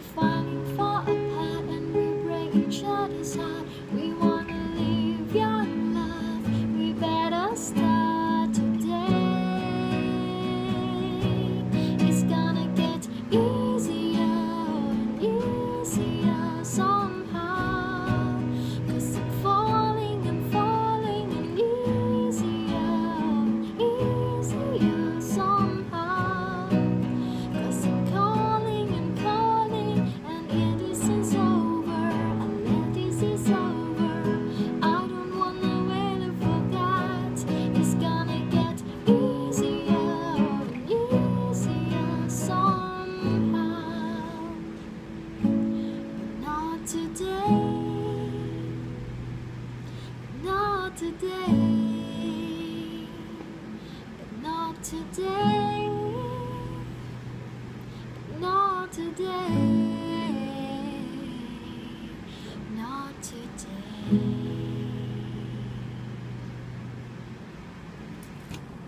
fighting for a apart and we break each other's heart. We want today. Not today. But not today. Not today.